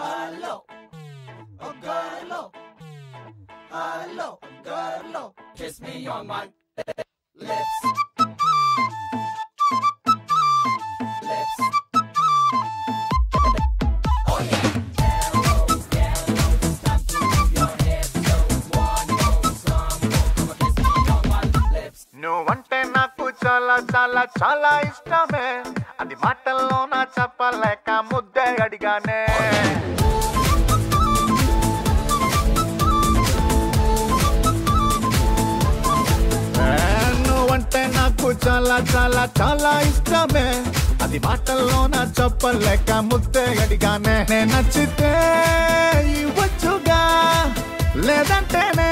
Hello, oh girl, hello, girl, kiss me on my lips. Lips. Oh yeah. Hello, hello, time to move your hips. So one more song, come on, kiss me on my lips. నువ్వంటే నాకు చాలా చాలా చాలా ఇష్టమే అది మాటల్లో నా చెప్పలేక ముద్దే అడిగానే చాలా చాలా చాలా ఇష్టమే. అది మాటల్లో నా చెప్పలేక ముద్దే అడిగానే. నే నచ్చితే ఇవ్వచ్చుగా లేదంటేనే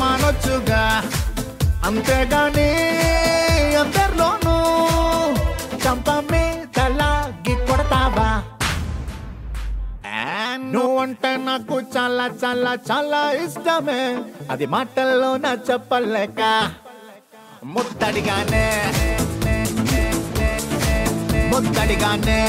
మానొచ్చుగా. అంతేగాని అందరిలోనూ చంప మీదలాగి కొడతావా? నువ్వంటే నాకు చాలా చాలా చాలా ఇష్టమే. అది మాటల్లో నా చెప్పలేక முத்தடிகானே முத்தடிகானே